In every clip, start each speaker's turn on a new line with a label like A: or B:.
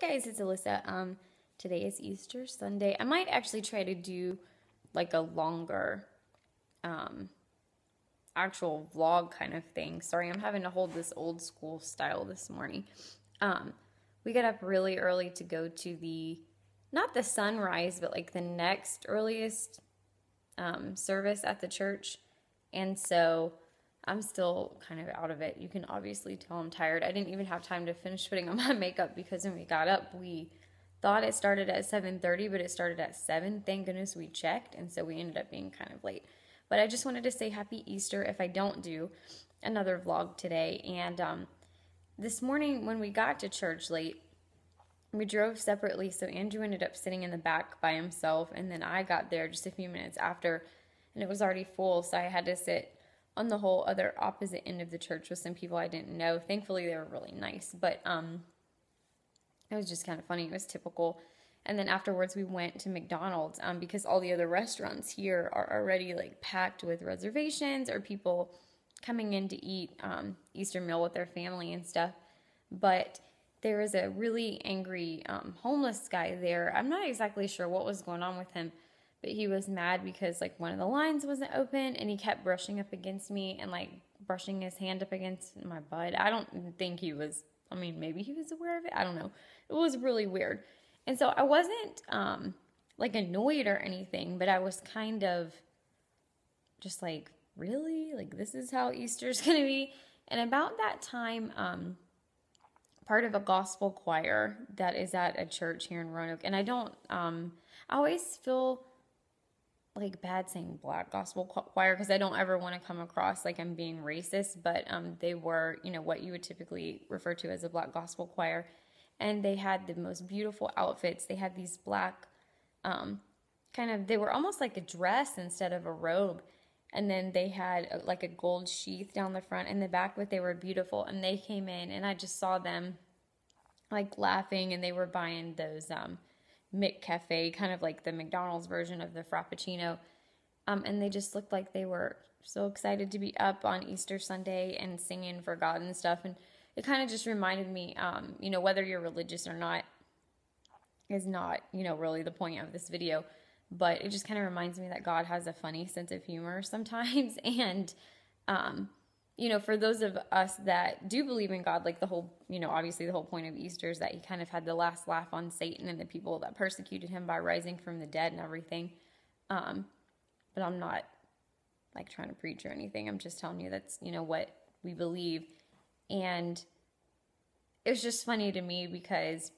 A: guys, it's Alyssa. Um, today is Easter Sunday. I might actually try to do like a longer, um, actual vlog kind of thing. Sorry, I'm having to hold this old school style this morning. Um, we got up really early to go to the, not the sunrise, but like the next earliest um, service at the church. And so I'm still kind of out of it. You can obviously tell I'm tired. I didn't even have time to finish putting on my makeup because when we got up, we thought it started at 7:30, but it started at 7. Thank goodness we checked, and so we ended up being kind of late. But I just wanted to say happy Easter if I don't do another vlog today. And um, this morning when we got to church late, we drove separately, so Andrew ended up sitting in the back by himself, and then I got there just a few minutes after, and it was already full, so I had to sit on the whole other opposite end of the church with some people I didn't know. Thankfully, they were really nice, but um, it was just kind of funny. It was typical. And then afterwards, we went to McDonald's um, because all the other restaurants here are already like packed with reservations or people coming in to eat um, Easter meal with their family and stuff. But there was a really angry um, homeless guy there. I'm not exactly sure what was going on with him but he was mad because like one of the lines wasn't open and he kept brushing up against me and like brushing his hand up against my butt. I don't think he was I mean maybe he was aware of it. I don't know. It was really weird. And so I wasn't um like annoyed or anything, but I was kind of just like really like this is how Easter's going to be. And about that time um part of a gospel choir that is at a church here in Roanoke and I don't um I always feel like bad saying black gospel choir because I don't ever want to come across like I'm being racist, but um, they were, you know, what you would typically refer to as a black gospel choir. And they had the most beautiful outfits. They had these black, um, kind of, they were almost like a dress instead of a robe. And then they had a, like a gold sheath down the front and the back, but they were beautiful. And they came in and I just saw them like laughing and they were buying those, um, McCafe, kind of like the McDonald's version of the Frappuccino. Um, and they just looked like they were so excited to be up on Easter Sunday and singing for God and stuff. And it kind of just reminded me, um, you know, whether you're religious or not is not, you know, really the point of this video. But it just kind of reminds me that God has a funny sense of humor sometimes. And, um, you know, for those of us that do believe in God, like the whole, you know, obviously the whole point of Easter is that he kind of had the last laugh on Satan and the people that persecuted him by rising from the dead and everything. Um, but I'm not like trying to preach or anything. I'm just telling you that's, you know, what we believe. And it was just funny to me because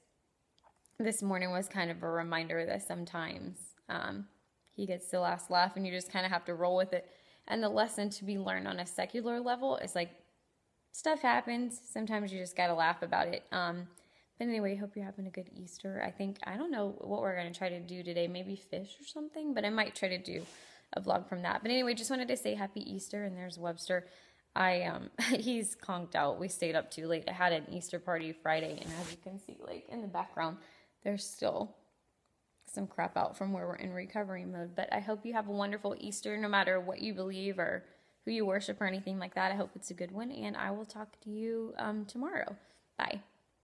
A: this morning was kind of a reminder that sometimes um, he gets the last laugh and you just kind of have to roll with it and the lesson to be learned on a secular level is like stuff happens. Sometimes you just got to laugh about it. Um, but anyway, hope you're having a good Easter. I think, I don't know what we're going to try to do today. Maybe fish or something, but I might try to do a vlog from that. But anyway, just wanted to say happy Easter. And there's Webster. I, um, he's conked out. We stayed up too late. I had an Easter party Friday. And as you can see, like in the background, there's still some crap out from where we're in recovery mode. But I hope you have a wonderful Easter, no matter what you believe or who you worship or anything like that. I hope it's a good one, and I will talk to you um, tomorrow. Bye.